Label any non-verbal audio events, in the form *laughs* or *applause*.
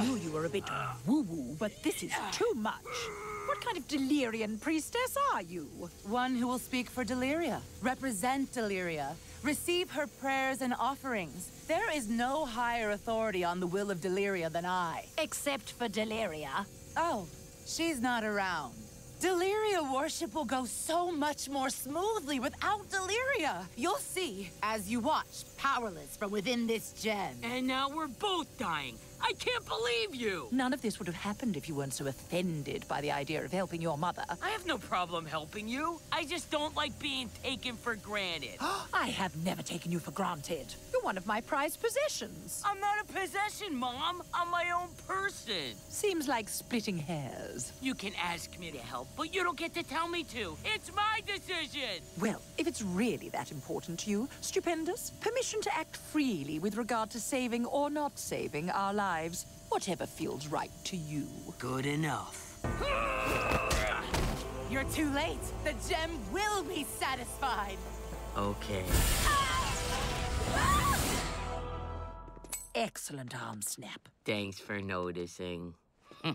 I knew you were a bit woo-woo, but this is too much. What kind of Delirian priestess are you? One who will speak for Deliria, represent Deliria, receive her prayers and offerings. There is no higher authority on the will of Deliria than I. Except for Deliria. Oh, she's not around. Deliria worship will go so much more smoothly without Deliria. You'll see as you watch, powerless from within this gem. And now we're both dying. I can't believe you! None of this would have happened if you weren't so offended by the idea of helping your mother. I have no problem helping you. I just don't like being taken for granted. *gasps* I have never taken you for granted. You're one of my prized possessions. I'm not a possession, Mom. I'm my own person. Seems like splitting hairs. You can ask me to help, but you don't get to tell me to. It's my decision. Well, if it's really that important to you, stupendous, permission to act freely with regard to saving or not saving our lives. Whatever feels right to you. Good enough. *laughs* You're too late. The gem will be satisfied. Okay. Excellent arm snap. Thanks for noticing. *laughs*